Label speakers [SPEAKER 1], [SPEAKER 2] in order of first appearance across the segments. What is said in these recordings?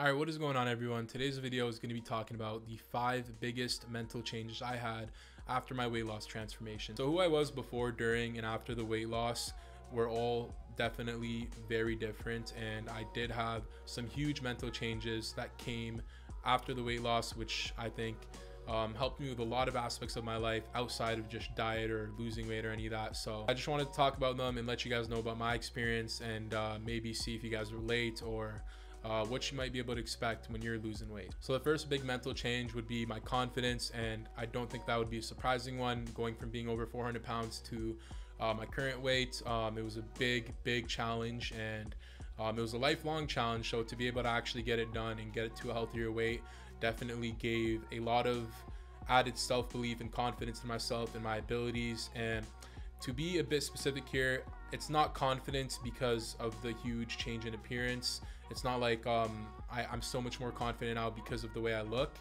[SPEAKER 1] All right, what is going on everyone? Today's video is going to be talking about the five biggest mental changes I had after my weight loss transformation. So who I was before, during, and after the weight loss were all definitely very different and I did have some huge mental changes that came after the weight loss, which I think um, helped me with a lot of aspects of my life outside of just diet or losing weight or any of that. So I just wanted to talk about them and let you guys know about my experience and uh, maybe see if you guys relate or uh, what you might be able to expect when you're losing weight. So the first big mental change would be my confidence, and I don't think that would be a surprising one. Going from being over 400 pounds to uh, my current weight, um, it was a big, big challenge, and um, it was a lifelong challenge. So to be able to actually get it done and get it to a healthier weight definitely gave a lot of added self-belief and confidence in myself and my abilities and to be a bit specific here it's not confidence because of the huge change in appearance. It's not like um, I, i'm so much more confident now because of the way i look.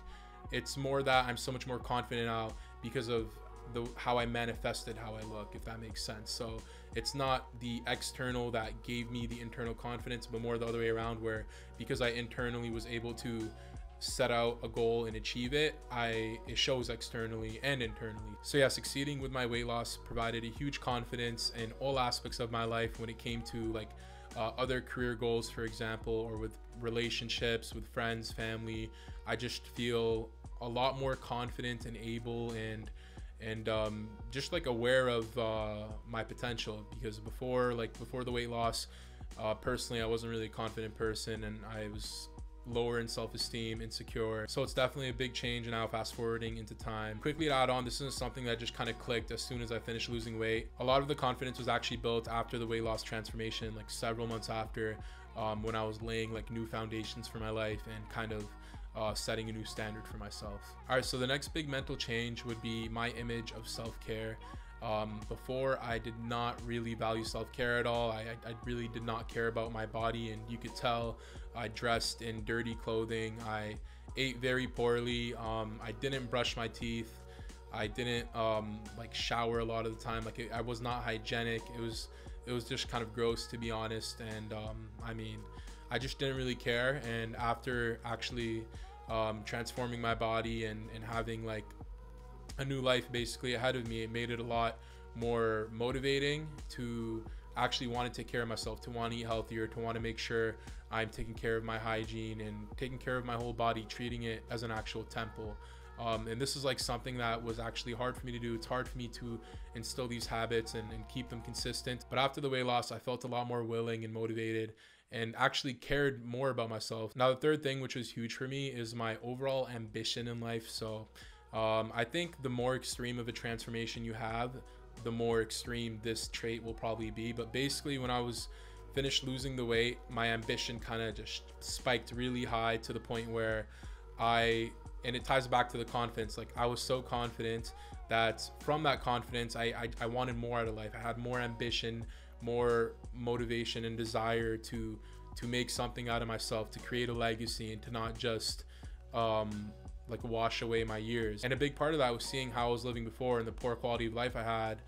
[SPEAKER 1] It's more that i'm so much more confident now because of the how i manifested how i look if that makes sense. So it's not the external that gave me the internal confidence but more the other way around where because i internally was able to set out a goal and achieve it, I it shows externally and internally. So yeah, succeeding with my weight loss provided a huge confidence in all aspects of my life when it came to like uh, other career goals, for example, or with relationships, with friends, family. I just feel a lot more confident and able and and um, just like aware of uh, my potential because before like before the weight loss uh, personally i wasn't really a confident person and i was lower in self-esteem, insecure. So it's definitely a big change now fast forwarding into time. Quickly to add on, this is something that just kind of clicked as soon as I finished losing weight. A lot of the confidence was actually built after the weight loss transformation, like several months after um, when I was laying like new foundations for my life and kind of uh, setting a new standard for myself. All right, so the next big mental change would be my image of self-care. Um, before, I did not really value self care at all. I, I, really did not care about my body, and you could tell I dressed in dirty clothing. I ate very poorly. Um, I didn't brush my teeth. I didn't um, like shower a lot of the time. Like it, I was not hygienic. It was it was just kind of gross to be honest. And um, I mean, I just didn't really care. And after actually um, transforming my body and, and having like a new life basically ahead of me, it made it a lot more motivating to actually want to take care of myself, to want to eat healthier, to want to make sure I'm taking care of my hygiene and taking care of my whole body, treating it as an actual temple. Um, and this is like something that was actually hard for me to do. It's hard for me to instill these habits and, and keep them consistent. But after the weight loss, I felt a lot more willing and motivated and actually cared more about myself. Now, the third thing, which was huge for me, is my overall ambition in life. So um, I think the more extreme of a transformation you have, the more extreme this trait will probably be. But basically, when I was finished losing the weight, my ambition kind of just spiked really high to the point where I, and it ties back to the confidence. Like I was so confident that from that confidence, I, I, I wanted more out of life. I had more ambition, more motivation and desire to to make something out of myself, to create a legacy, and to not just um, like wash away my years. And a big part of that was seeing how I was living before and the poor quality of life I had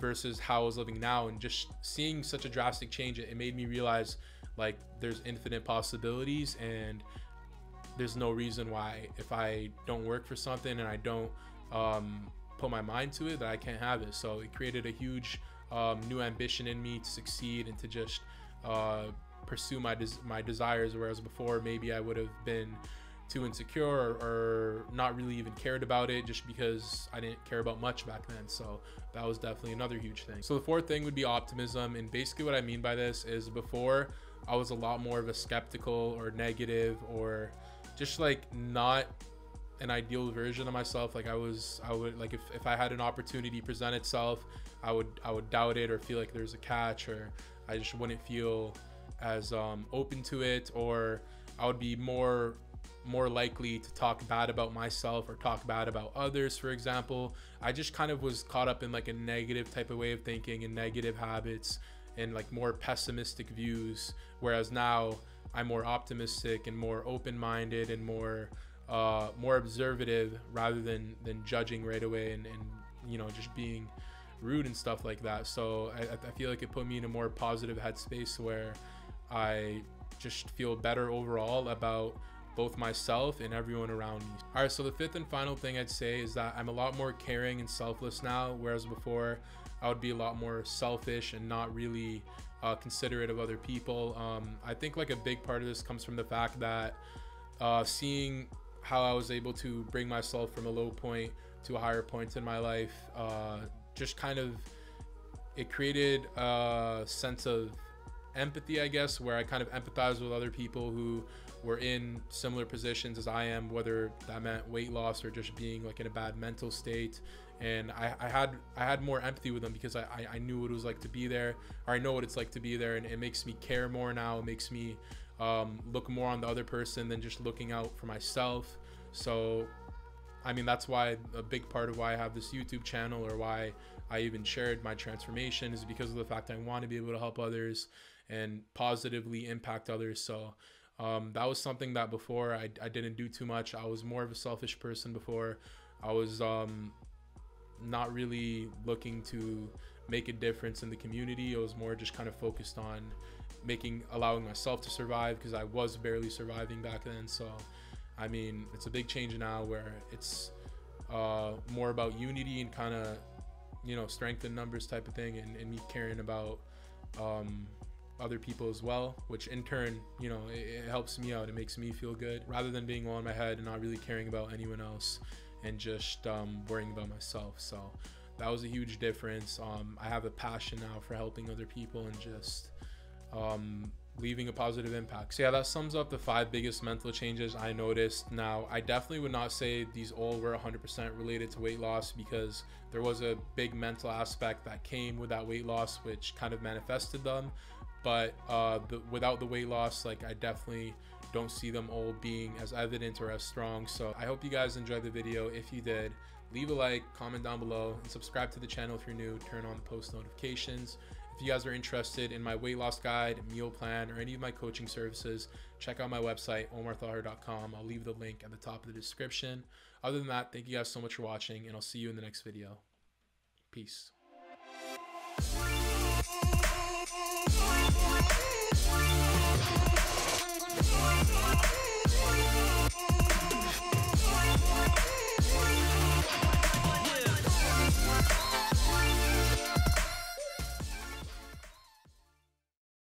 [SPEAKER 1] versus how I was living now and just seeing such a drastic change it made me realize like there's infinite possibilities and there's no reason why if I don't work for something and I don't um, put my mind to it that I can't have it so it created a huge um, new ambition in me to succeed and to just uh, pursue my des- my desires whereas before maybe I would have been too insecure or, or, not really even cared about it just because I didn't care about much back then. So that was definitely another huge thing. So the fourth thing would be optimism. And basically, what I mean by this is before I was a lot more of a skeptical or negative or just like not an ideal version of myself like i was i would like if, if i had an opportunity present itself i would i would doubt it or feel like there's a catch or i just wouldn't feel as um, open to it or i would be more more likely to talk bad about myself or talk bad about others for example. I just kind of was caught up in like a negative type of way of thinking and negative habits and like more pessimistic views whereas now i'm more optimistic and more open-minded and more uh, more observative rather than than judging right away and, and you know just being rude and stuff like that. So I, I feel like it put me in a more positive headspace where i just feel better overall about both myself and everyone around me. All right, so the fifth and final thing I'd say is that I'm a lot more caring and selfless now, whereas before I would be a lot more selfish and not really uh, considerate of other people. Um, I think like a big part of this comes from the fact that uh, seeing how I was able to bring myself from a low point to a higher point in my life, uh, just kind of it created a sense of empathy, I guess, where I kind of empathize with other people who were in similar positions as I am, whether that meant weight loss or just being like in a bad mental state. And I, I had I had more empathy with them because I, I, knew what it was like to be there, or I know what it's like to be there, and it makes me care more now. It makes me um, look more on the other person than just looking out for myself. So, I mean, that's why a big part of why I have this YouTube channel or why I even shared my transformation is because of the fact I want to be able to help others and positively impact others. So, um, that was something that before I, I didn't do too much. I was more of a selfish person before. I was um, not really looking to make a difference in the community. I was more just kind of focused on making, allowing myself to survive because I was barely surviving back then. So, I mean, it's a big change now where it's uh, more about unity and kind of, you know, strength in numbers type of thing and, and me caring about um, other people as well, which in turn, you know, it, it, helps me out. It makes me feel good rather than being all in my head and not really caring about anyone else and just um, worrying about myself. So that was a huge difference. Um, I have a passion now for helping other people and just um, leaving a positive impact. So yeah, that sums up the five biggest mental changes I noticed. Now, I definitely would not say these all were 100% related to weight loss because there was a big mental aspect that came with that weight loss, which kind of manifested them but uh, the, without the weight loss, like I definitely don't see them all being as evident or as strong. So I hope you guys enjoyed the video. If you did, leave a like, comment down below, and subscribe to the channel if you're new. Turn on the post notifications. If you guys are interested in my weight loss guide, meal plan, or any of my coaching services, check out my website, omarthaher.com. I'll leave the link at the top of the description. Other than that, thank you guys so much for watching, and I'll see you in the next video. Peace.